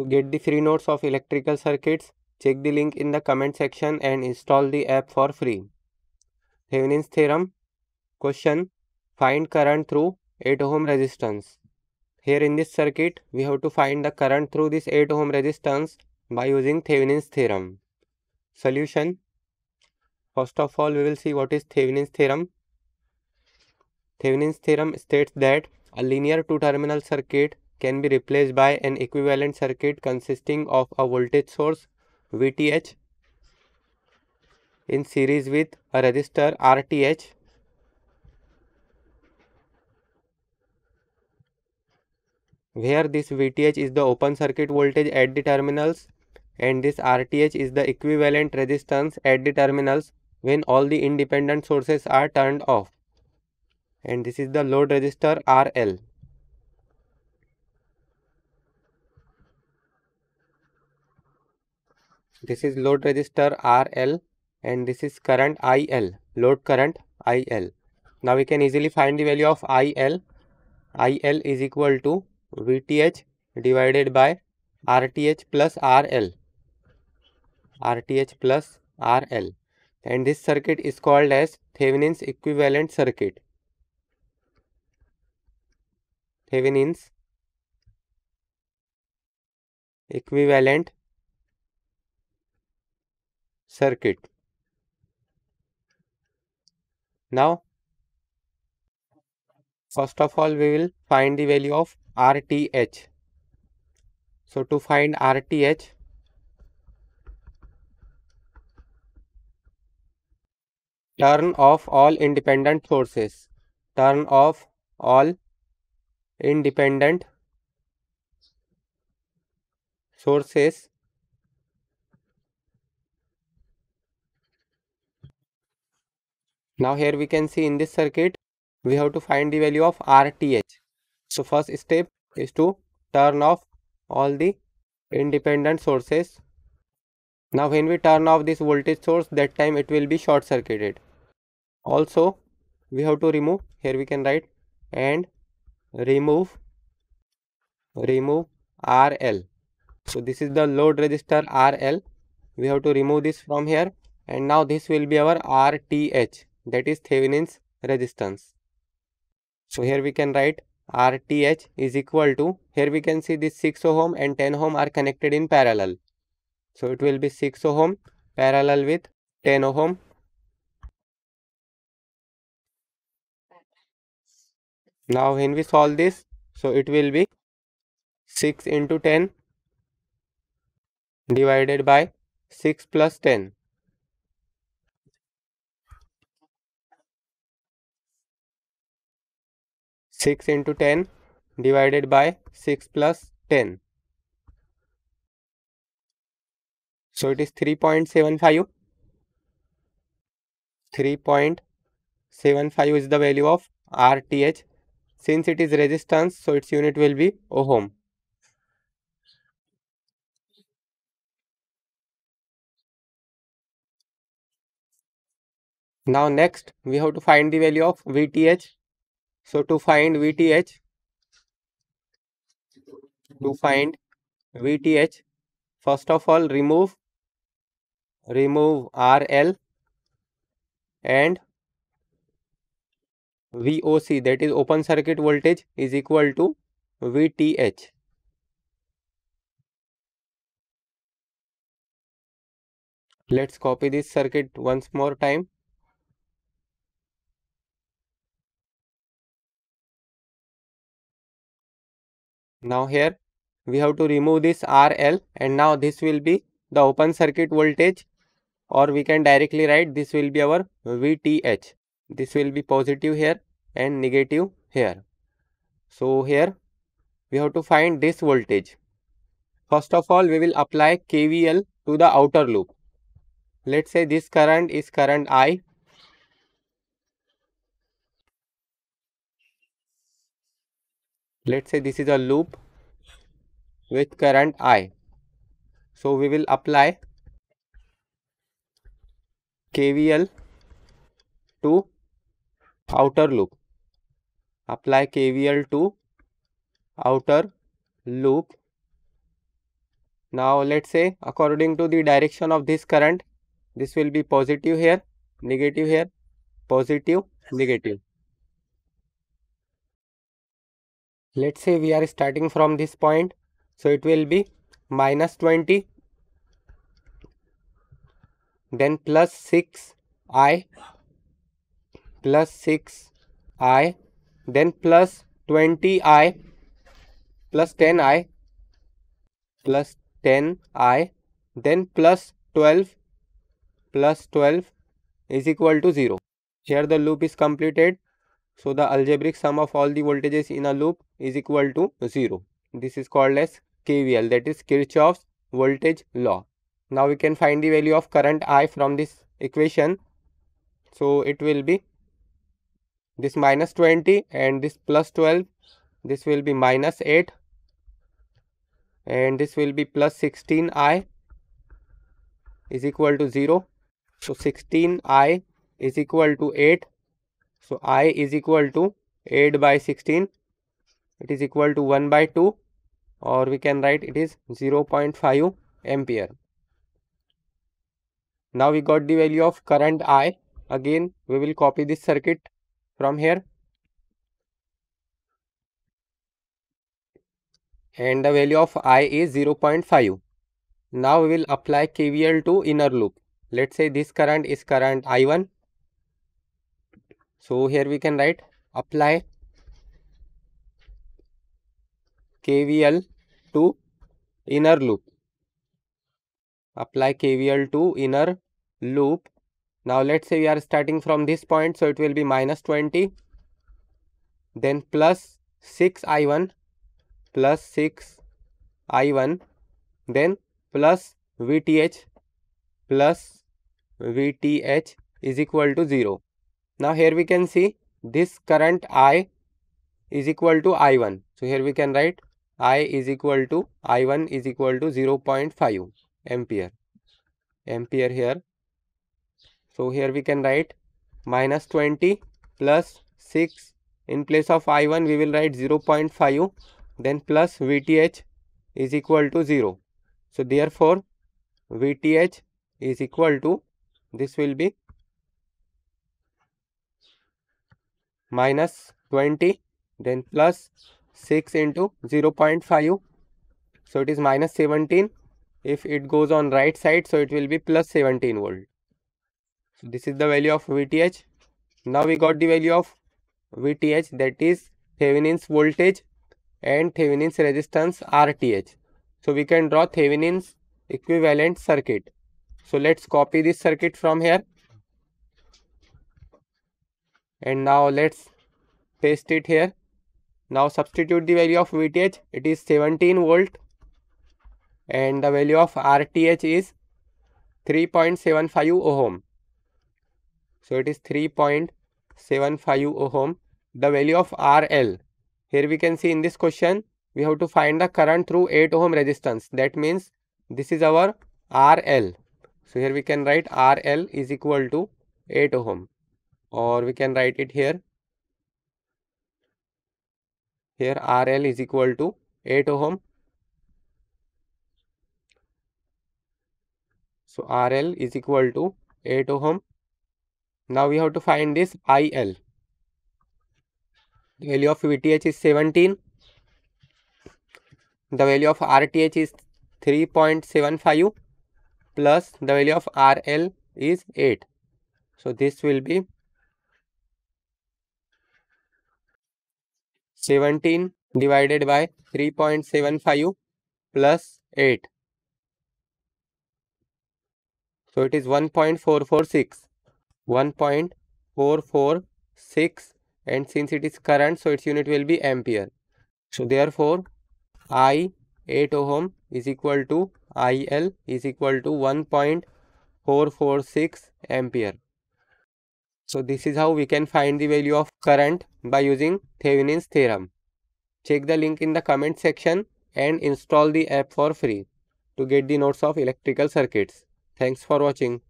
To get the free notes of electrical circuits, check the link in the comment section and install the app for free. Thevenin's theorem Question Find current through 8 ohm resistance. Here in this circuit, we have to find the current through this 8 ohm resistance by using Thevenin's theorem. Solution First of all, we will see what is Thevenin's theorem. Thevenin's theorem states that a linear two-terminal circuit can be replaced by an equivalent circuit consisting of a voltage source VTH in series with a resistor RTH where this VTH is the open circuit voltage at the terminals and this RTH is the equivalent resistance at the terminals when all the independent sources are turned off and this is the load resistor RL. This is load resistor RL and this is current IL, load current IL. Now we can easily find the value of IL. IL is equal to VTH divided by RTH plus RL. RTH plus RL and this circuit is called as Thevenin's equivalent circuit. Thevenin's equivalent circuit. Now, first of all, we will find the value of RTH. So, to find RTH, turn off all independent sources. Turn off all independent sources Now here we can see in this circuit, we have to find the value of RTH. So first step is to turn off all the independent sources. Now when we turn off this voltage source, that time it will be short circuited. Also, we have to remove, here we can write and remove, remove RL. So this is the load resistor RL. We have to remove this from here and now this will be our RTH that is Thevenin's resistance. So here we can write RTH is equal to, here we can see this 6 ohm and 10 ohm are connected in parallel. So it will be 6 ohm parallel with 10 ohm. Now when we solve this, so it will be 6 into 10 divided by 6 plus 10. 6 into 10 divided by 6 plus 10. So it is 3.75. 3.75 is the value of RTH. Since it is resistance, so its unit will be ohm. Now next we have to find the value of VTH so to find VTH, to find VTH, first of all remove, remove RL and VOC that is open circuit voltage is equal to VTH. Let's copy this circuit once more time. Now here we have to remove this RL and now this will be the open circuit voltage or we can directly write this will be our VTH. This will be positive here and negative here. So here we have to find this voltage. First of all we will apply KVL to the outer loop. Let's say this current is current I let's say this is a loop with current I. So we will apply KVL to outer loop. Apply KVL to outer loop Now let's say according to the direction of this current, this will be positive here, negative here, positive, negative. Let's say we are starting from this point, so it will be minus 20, then plus 6i, plus 6i, then plus 20i, plus 10i, plus 10i, then plus 12, plus 12 is equal to 0. Here the loop is completed. So the algebraic sum of all the voltages in a loop is equal to 0. This is called as KVL that is Kirchhoff's voltage law. Now we can find the value of current I from this equation. So it will be this minus 20 and this plus 12 this will be minus 8 and this will be plus 16i is equal to 0 so 16i is equal to 8 so i is equal to 8 by 16 it is equal to 1 by 2 or we can write it is 0.5 ampere. Now we got the value of current i. Again we will copy this circuit from here. And the value of i is 0.5 now we will apply KVL to inner loop. Let's say this current is current i1 so here we can write apply KVL to inner loop. Apply KVL to inner loop. Now let's say we are starting from this point so it will be minus 20 then plus 6 i1 plus 6 i1 then plus vth plus vth is equal to 0 now here we can see this current i is equal to i1 so here we can write i is equal to i1 is equal to 0 0.5 ampere. Ampere here. So here we can write minus 20 plus 6 in place of I1 we will write 0 0.5 then plus VTH is equal to 0. So therefore VTH is equal to this will be minus 20 then plus 6 into 0 0.5 so it is minus 17 if it goes on right side so it will be plus 17 volt so this is the value of VTH. Now we got the value of VTH that is Thevenin's voltage and Thevenin's resistance RTH. So we can draw Thevenin's equivalent circuit. So let's copy this circuit from here. And now let's paste it here. Now substitute the value of VTH. It is 17 volt. And the value of RTH is 3.75 ohm. So it is 3.75 ohm. The value of RL. Here we can see in this question, we have to find the current through 8 ohm resistance. That means this is our RL. So here we can write RL is equal to 8 ohm or we can write it here. Here RL is equal to 8 ohm. So RL is equal to 8 ohm now we have to find this IL. The value of VTH is 17. The value of RTH is 3.75 plus the value of RL is 8. So this will be 17 divided by 3.75 plus 8. So it is 1.446. 1.446 and since it is current so its unit will be ampere so therefore i 8 ohm is equal to il is equal to 1.446 ampere so this is how we can find the value of current by using Thevenin's theorem. Check the link in the comment section and install the app for free to get the notes of electrical circuits. Thanks for watching.